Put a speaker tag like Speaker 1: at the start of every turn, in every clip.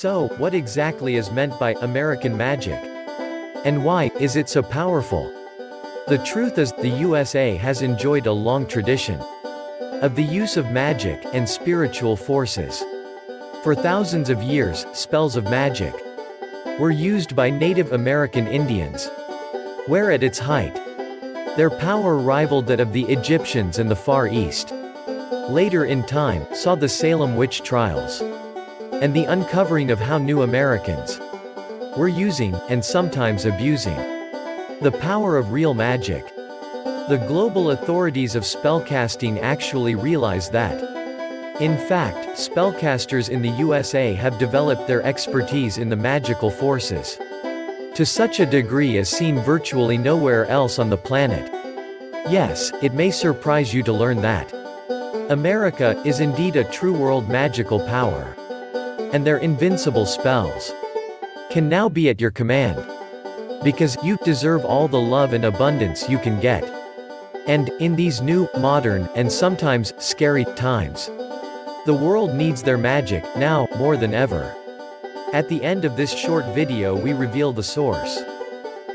Speaker 1: So, what exactly is meant by American magic? And why is it so powerful? The truth is, the USA has enjoyed a long tradition of the use of magic and spiritual forces. For thousands of years, spells of magic were used by Native American Indians, where at its height, their power rivaled that of the Egyptians and the Far East. Later in time, saw the Salem witch trials and the uncovering of how new Americans were using, and sometimes abusing, the power of real magic. The global authorities of spellcasting actually realize that. In fact, spellcasters in the USA have developed their expertise in the magical forces to such a degree as seen virtually nowhere else on the planet. Yes, it may surprise you to learn that. America is indeed a true world magical power and their invincible spells can now be at your command. Because you deserve all the love and abundance you can get. And, in these new, modern, and sometimes scary times, the world needs their magic, now, more than ever. At the end of this short video we reveal the source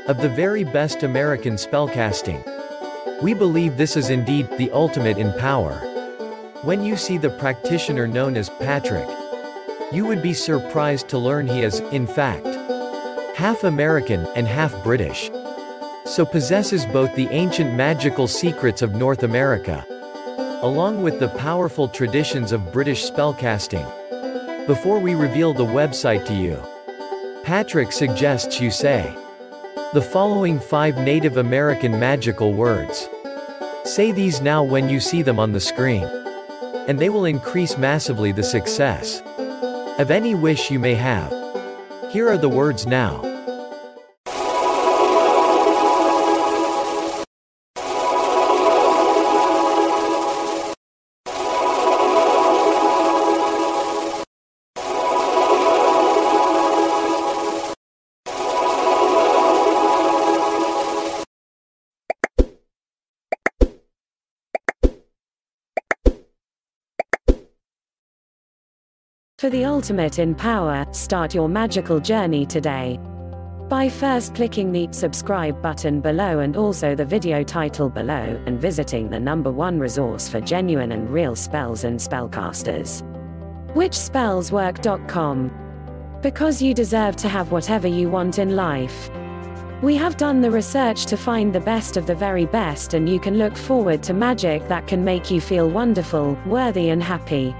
Speaker 1: of the very best American spellcasting. We believe this is indeed the ultimate in power. When you see the practitioner known as Patrick, you would be surprised to learn he is, in fact, half American and half British. So possesses both the ancient magical secrets of North America, along with the powerful traditions of British spellcasting. Before we reveal the website to you, Patrick suggests you say the following five Native American magical words. Say these now when you see them on the screen. And they will increase massively the success of any wish you may have. Here are the words now.
Speaker 2: For the ultimate in power, start your magical journey today. By first clicking the subscribe button below and also the video title below, and visiting the number one resource for genuine and real spells and spellcasters. WhichSpellsWork.com. Because you deserve to have whatever you want in life. We have done the research to find the best of the very best, and you can look forward to magic that can make you feel wonderful, worthy, and happy.